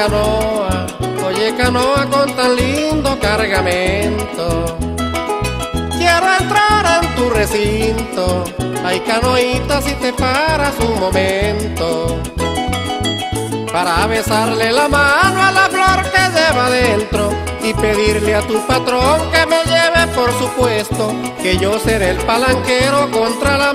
canoa, oye canoa con tan lindo cargamento. Quiero entrar en tu recinto, hay canoitas si te paras un momento. Para besarle la mano a la flor que lleva adentro y pedirle a tu patrón que me lleve por supuesto, que yo seré el palanquero contra la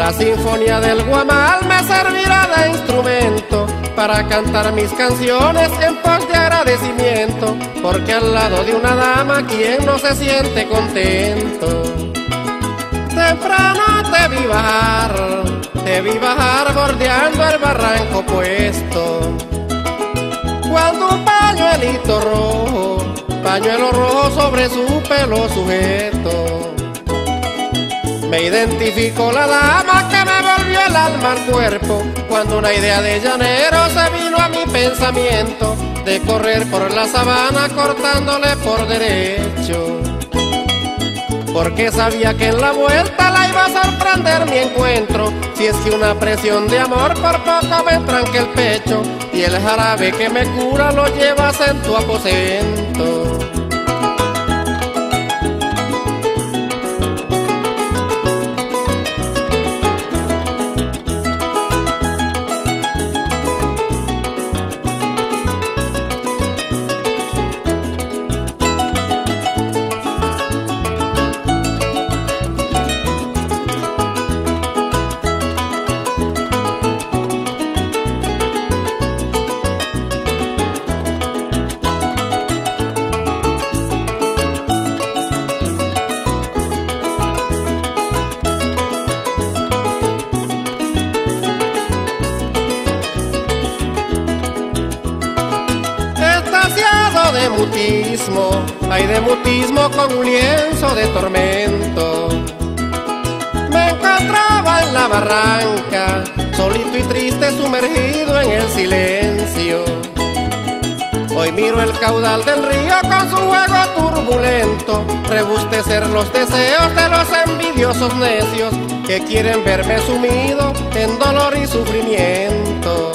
La sinfonía del guamal me servirá de instrumento para cantar mis canciones en pos de agradecimiento, porque al lado de una dama quien no se siente contento. Temprano te vi bajar, te vi bajar bordeando el barranco puesto. Cuando un pañuelito rojo, pañuelo rojo sobre su pelo sujeto. Me identificó la dama que me volvió el alma al cuerpo cuando una idea de llanero se vino a mi pensamiento de correr por la sabana cortándole por derecho. Porque sabía que en la vuelta la iba a sorprender mi encuentro. Si es que una presión de amor por poco me tranque el pecho y el jarabe que me cura lo llevas en tu aposento. De mutismo, hay de mutismo con un lienzo de tormento. Me encontraba en la barranca, solito y triste sumergido en el silencio. Hoy miro el caudal del río con su juego turbulento, rebustecer los deseos de los envidiosos necios que quieren verme sumido en dolor y sufrimiento.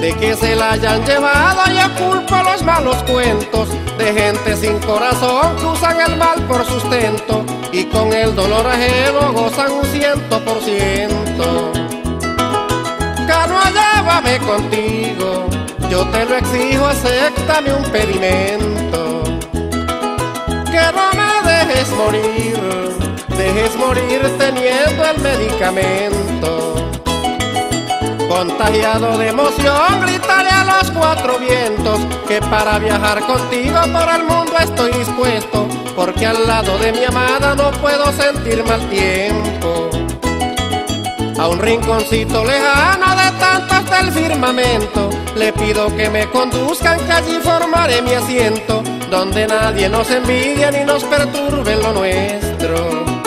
De que se la hayan llevado yo culpo los malos cuentos de gente sin corazón que usan el mal por sustento y con el dolor ajeno gozan un ciento por ciento. Canoa, llévame contigo, yo te lo exijo, acéptame un pedimento. Que no me dejes morir, dejes morir teniendo el medicamento. Contagiado de emoción, gritaré los cuatro vientos que para viajar contigo por el mundo estoy dispuesto, porque al lado de mi amada no puedo sentir mal tiempo. A un rinconcito lejano de tantos del firmamento, le pido que me conduzcan, que allí formaré mi asiento, donde nadie nos envidia ni nos perturbe lo nuestro.